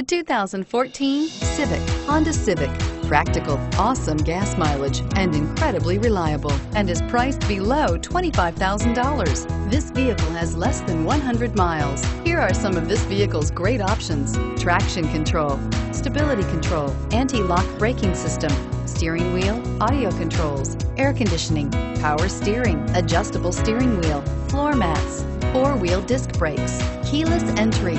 The 2014 Civic, Honda Civic. Practical, awesome gas mileage, and incredibly reliable, and is priced below $25,000. This vehicle has less than 100 miles. Here are some of this vehicle's great options. Traction control, stability control, anti-lock braking system, steering wheel, audio controls, air conditioning, power steering, adjustable steering wheel, floor mats, four-wheel disc brakes, keyless entry.